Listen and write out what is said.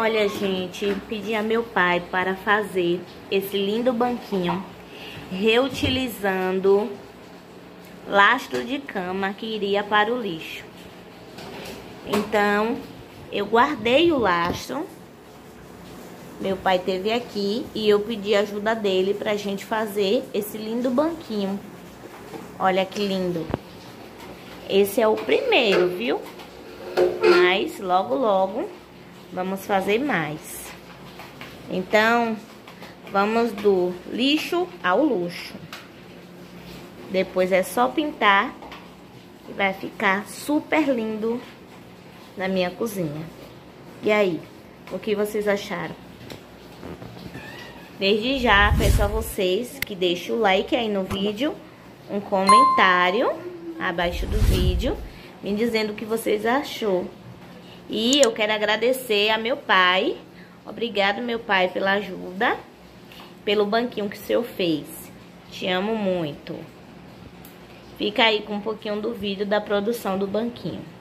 Olha, gente, pedi a meu pai para fazer esse lindo banquinho reutilizando lastro de cama que iria para o lixo. Então, eu guardei o lastro. Meu pai teve aqui e eu pedi ajuda dele pra gente fazer esse lindo banquinho. Olha que lindo. Esse é o primeiro, viu? Mas logo, logo vamos fazer mais. Então, vamos do lixo ao luxo. Depois é só pintar e vai ficar super lindo na minha cozinha. E aí, o que vocês acharam? Desde já, peço a vocês que deixem o like aí no vídeo, um comentário abaixo do vídeo, me dizendo o que vocês achou. E eu quero agradecer a meu pai. Obrigado, meu pai, pela ajuda, pelo banquinho que o senhor fez. Te amo muito. Fica aí com um pouquinho do vídeo da produção do banquinho.